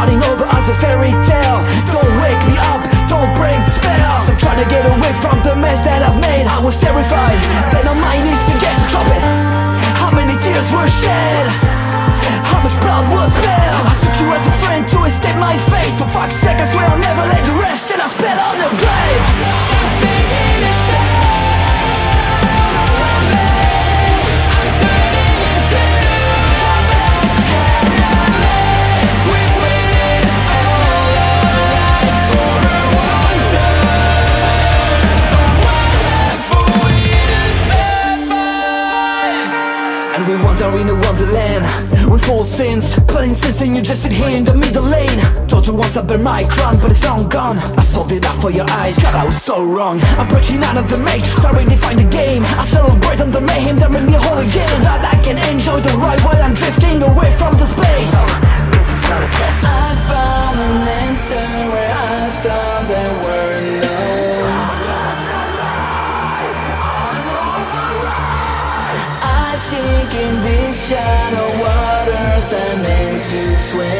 unfolding over as a fairy tale. Don't wake me up, don't break the spells I'm trying to get away from the mess that I've made. I was terrified, then on my knees to drop it. How many tears were shed? How much blood was spilled? I took you as a friend to escape my fate. For fuck's sake, I swear I'll never let On the land, With all sins Playing sins and you just sit here in the middle lane. Told you once I burned my crown? But it's long gone. I sold it out for your eyes, God I was so wrong. I'm breaking out of the maze, starting to find the game. I celebrate on the mayhem that made me whole again. So that I can enjoy the ride while I'm drifting away from the space. I found an answer where I thought there were to swim.